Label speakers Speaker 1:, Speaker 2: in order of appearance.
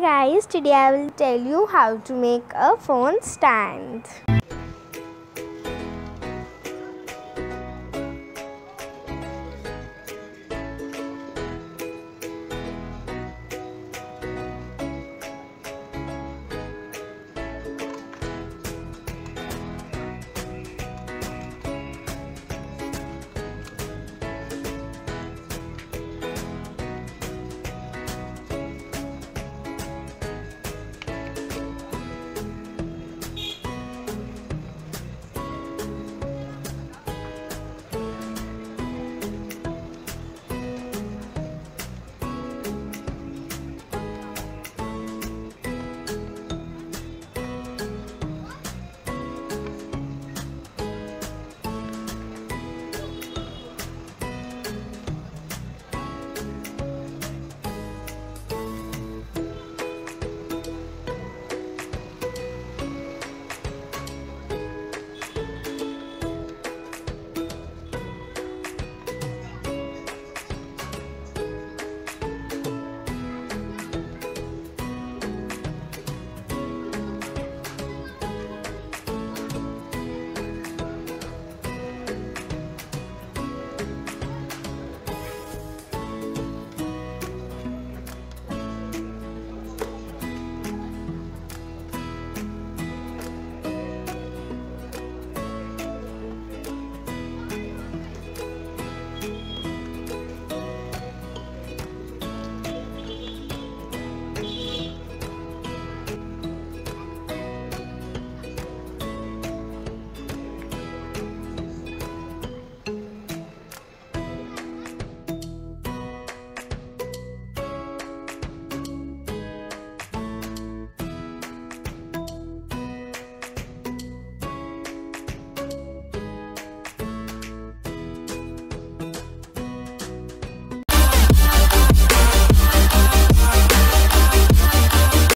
Speaker 1: guys today I will tell you how to make a phone stand.